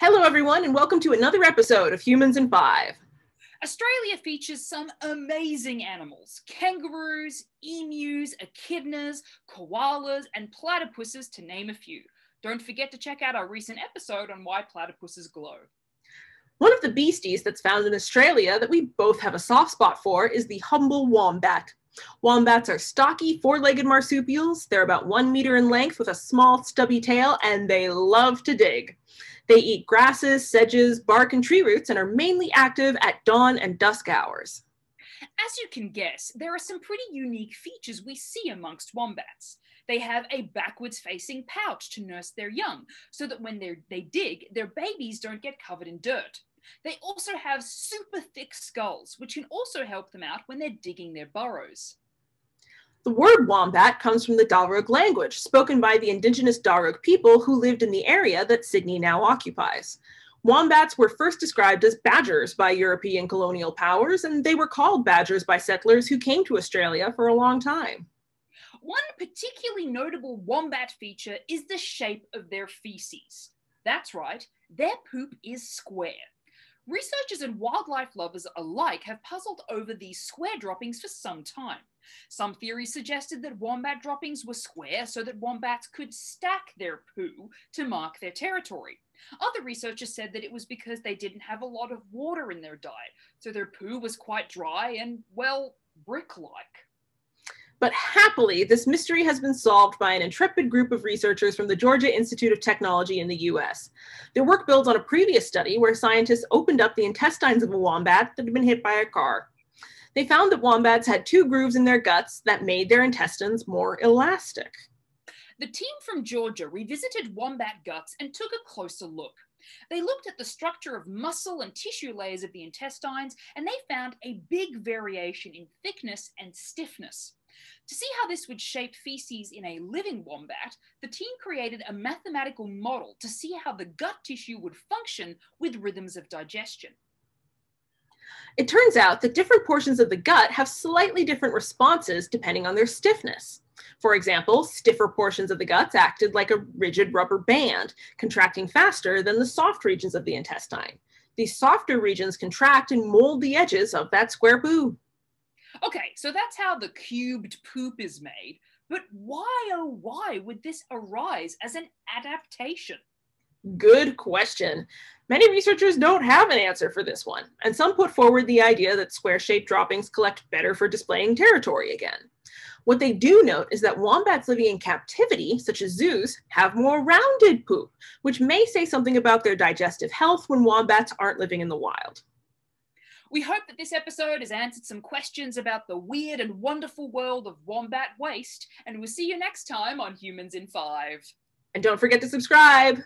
Hello, everyone, and welcome to another episode of Humans in Five. Australia features some amazing animals kangaroos, emus, echidnas, koalas, and platypuses, to name a few. Don't forget to check out our recent episode on why platypuses glow. One of the beasties that's found in Australia that we both have a soft spot for is the humble wombat. Wombats are stocky, four legged marsupials. They're about one meter in length with a small, stubby tail, and they love to dig. They eat grasses, sedges, bark, and tree roots and are mainly active at dawn and dusk hours. As you can guess, there are some pretty unique features we see amongst wombats. They have a backwards facing pouch to nurse their young, so that when they dig, their babies don't get covered in dirt. They also have super thick skulls, which can also help them out when they're digging their burrows. The word wombat comes from the Darug language, spoken by the indigenous Darug people who lived in the area that Sydney now occupies. Wombats were first described as badgers by European colonial powers, and they were called badgers by settlers who came to Australia for a long time. One particularly notable wombat feature is the shape of their feces. That's right, their poop is square. Researchers and wildlife lovers alike have puzzled over these square droppings for some time. Some theories suggested that wombat droppings were square so that wombats could stack their poo to mark their territory. Other researchers said that it was because they didn't have a lot of water in their diet, so their poo was quite dry and, well, brick like. But happily, this mystery has been solved by an intrepid group of researchers from the Georgia Institute of Technology in the US. Their work builds on a previous study where scientists opened up the intestines of a wombat that had been hit by a car. They found that wombats had two grooves in their guts that made their intestines more elastic. The team from Georgia revisited wombat guts and took a closer look. They looked at the structure of muscle and tissue layers of the intestines, and they found a big variation in thickness and stiffness. To see how this would shape feces in a living wombat, the team created a mathematical model to see how the gut tissue would function with rhythms of digestion. It turns out that different portions of the gut have slightly different responses depending on their stiffness. For example, stiffer portions of the guts acted like a rigid rubber band, contracting faster than the soft regions of the intestine. These softer regions contract and mold the edges of that square poo. Okay, so that's how the cubed poop is made. But why, oh, why would this arise as an adaptation? Good question. Many researchers don't have an answer for this one, and some put forward the idea that square shaped droppings collect better for displaying territory again. What they do note is that wombats living in captivity, such as zoos, have more rounded poop, which may say something about their digestive health when wombats aren't living in the wild. We hope that this episode has answered some questions about the weird and wonderful world of wombat waste, and we'll see you next time on Humans in Five. And don't forget to subscribe.